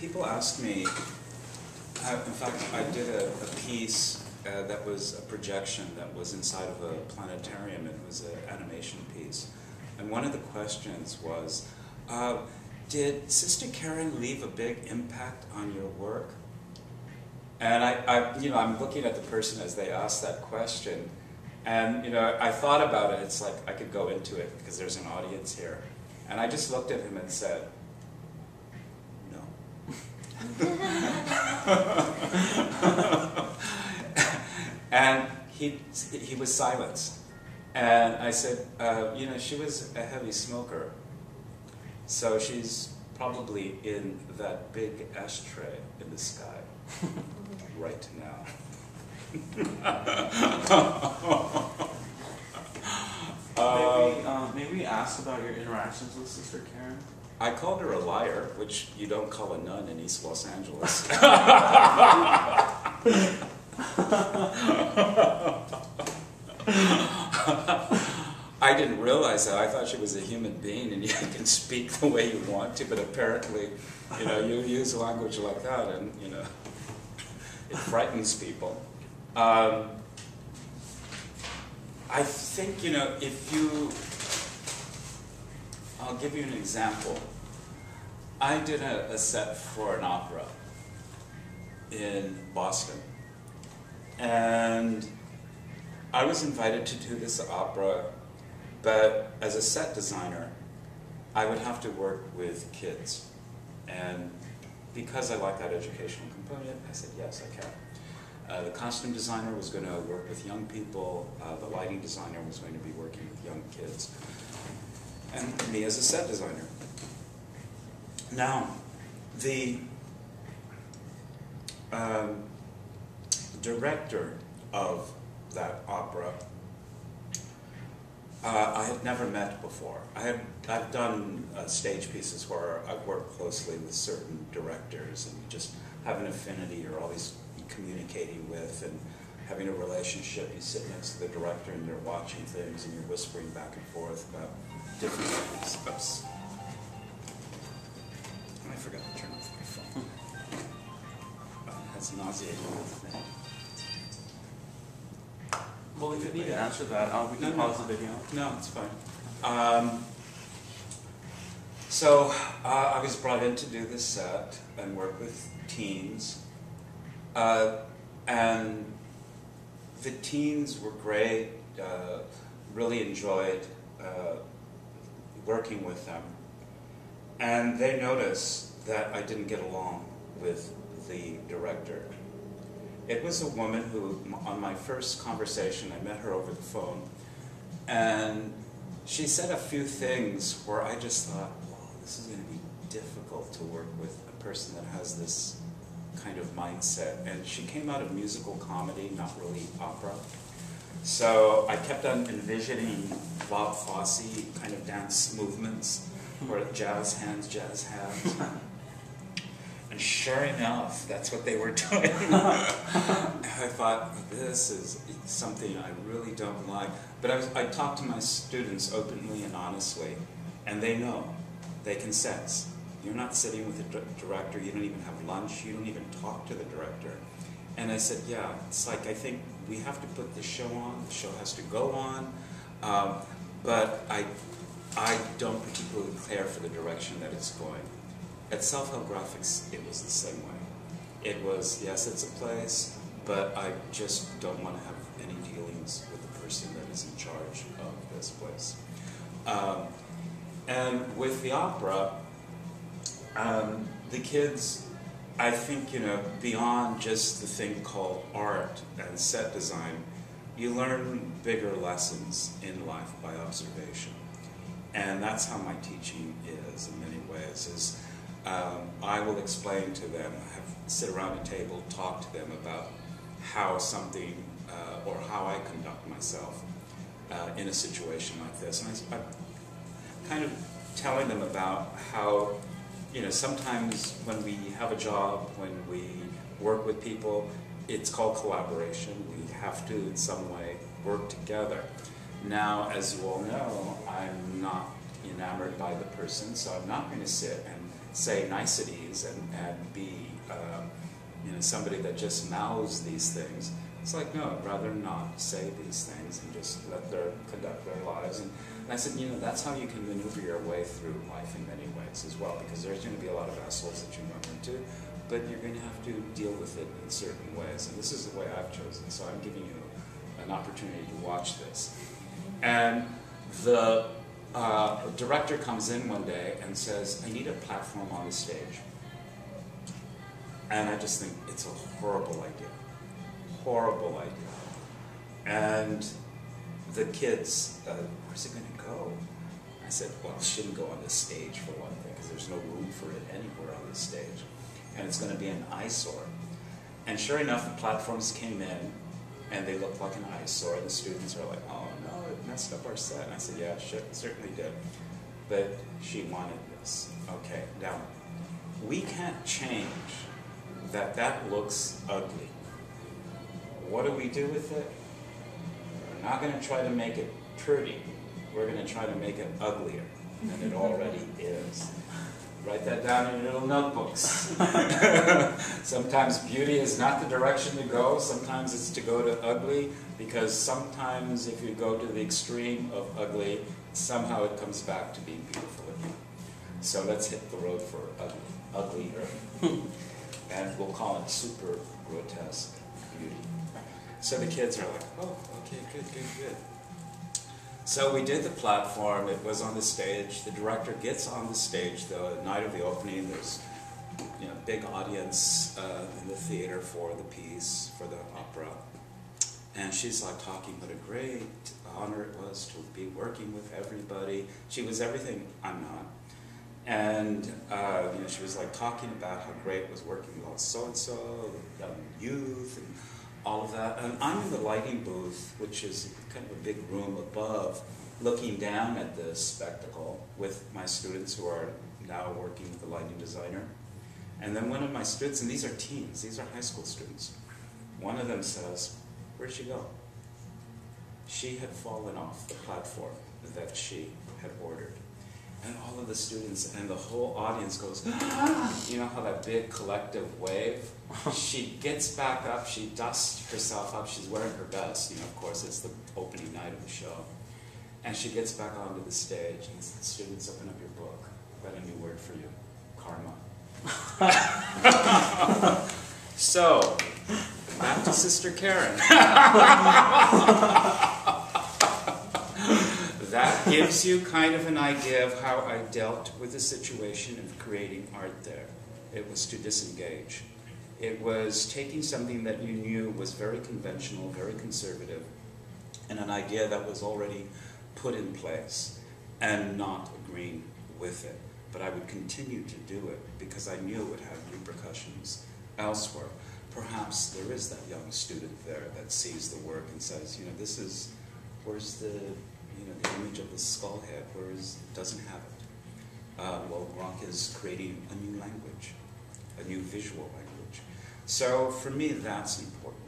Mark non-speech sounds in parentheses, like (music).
people ask me, I, in fact, I did a, a piece uh, that was a projection that was inside of a planetarium. It was an animation piece. And one of the questions was, uh, did Sister Karen leave a big impact on your work? And I, I, you know, I'm looking at the person as they ask that question, and you know, I thought about it. It's like I could go into it because there's an audience here, and I just looked at him and said. (laughs) and he he was silenced, and I said, uh, "You know, she was a heavy smoker, so she's probably in that big ashtray in the sky." (laughs) right now. maybe, (laughs) um, maybe ask about your interactions with Sister Karen. I called her a liar, which you don't call a nun in East Los Angeles. (laughs) I didn't realize that. I thought she was a human being and (laughs) you can speak the way you want to, but apparently, you know, you use language like that and, you know it frightens people. Um, I think, you know, if you, I'll give you an example. I did a, a set for an opera in Boston. And I was invited to do this opera, but as a set designer, I would have to work with kids. And because I like that educational component, I said, yes, I can. Uh, the costume designer was going to work with young people. Uh, the lighting designer was going to be working with young kids. And me as a set designer. Now, the um, director of that opera uh, I had never met before. I had I've done uh, stage pieces where I've worked closely with certain directors and you just have an affinity or always communicating with and having a relationship. You sit next to the director and they're watching things and you're whispering back and forth about different things. Oops. I forgot to turn off my phone. Uh, that's nauseating. Well, if you need to answer that, uh, we can No, no. pause the video. No, it's fine. Um, so uh, I was brought in to do this set and work with teens. Uh, and the teens were great, uh, really enjoyed uh, working with them. And they noticed that I didn't get along with the director. It was a woman who, on my first conversation, I met her over the phone, and she said a few things where I just thought, "Whoa, this is going to be difficult to work with a person that has this kind of mindset. And she came out of musical comedy, not really opera. So I kept on envisioning Bob Fosse kind of dance movements, or jazz hands, jazz hands. And sure enough, that's what they were (laughs) doing. I thought, this is something I really don't like. But I, was, I talk to my students openly and honestly, and they know, they can sense. You're not sitting with the director, you don't even have lunch, you don't even talk to the director. And I said, yeah, it's like I think we have to put the show on, the show has to go on, um, but I, I don't particularly care for the direction that it's going. At Self Help Graphics, it was the same way. It was, yes, it's a place, but I just don't want to have any dealings with the person that is in charge of this place. Um, and with the opera, um, the kids, I think, you know, beyond just the thing called art and set design, you learn bigger lessons in life by observation. And that's how my teaching is in many ways, is um, I will explain to them, have, sit around a table, talk to them about how something uh, or how I conduct myself uh, in a situation like this. And I, I'm kind of telling them about how, you know, sometimes when we have a job, when we work with people, it's called collaboration. We have to, in some way, work together. Now, as you all know, I'm not enamored by the person, so I'm not going to sit and say niceties and, and be, know, somebody that just mouths these things. It's like, no, I'd rather not say these things and just let them conduct their lives. And, and I said, you know, that's how you can maneuver your way through life in many ways as well, because there's going to be a lot of assholes that you run into, but you're going to have to deal with it in certain ways. And this is the way I've chosen, so I'm giving you an opportunity to watch this. And the uh, director comes in one day and says, I need a platform on the stage. And I just think it's a horrible idea. Horrible idea. And the kids, uh, where's it going to go? I said, well, it shouldn't go on the stage for one thing, because there's no room for it anywhere on the stage. And it's going to be an eyesore. And sure enough, the platforms came in, and they looked like an eyesore. And the students are like, oh no, it messed up our set. And I said, yeah, shit, it certainly did. But she wanted this. Okay, now, we can't change that that looks ugly. What do we do with it? We're not going to try to make it pretty. We're going to try to make it uglier than it already (laughs) is. Write that down in your little notebooks. (laughs) sometimes beauty is not the direction to go, sometimes it's to go to ugly, because sometimes if you go to the extreme of ugly, somehow it comes back to being beautiful again. So let's hit the road for ugly, uglier. (laughs) and we'll call it super grotesque beauty. So the kids are like, oh, okay, good, good, good. So we did the platform, it was on the stage. The director gets on the stage the night of the opening. There's you know, big audience uh, in the theater for the piece, for the opera. And she's like talking what a great honor it was to be working with everybody. She was everything I'm not. And uh, you know, she was like talking about how great was working with all so and so, young youth, and all of that. And I'm in the lighting booth, which is kind of a big room above, looking down at this spectacle with my students who are now working with the lighting designer. And then one of my students, and these are teens, these are high school students, one of them says, Where'd she go? She had fallen off the platform that she had ordered. And all of the students and the whole audience goes, ah. you know how that big collective wave? (laughs) she gets back up, she dusts herself up, she's wearing her best, you know, of course, it's the opening night of the show. And she gets back onto the stage, and the students open up your book. I've got a new word for you karma. (laughs) (laughs) so, back to Sister Karen. That gives you kind of an idea of how I dealt with the situation of creating art there. It was to disengage. It was taking something that you knew was very conventional, very conservative, and an idea that was already put in place, and not agreeing with it. But I would continue to do it because I knew it would have repercussions elsewhere. Perhaps there is that young student there that sees the work and says, you know, this is, where's the the skull head, whereas it doesn't have it. Uh, well, Gronk is creating a new language, a new visual language. So for me, that's important.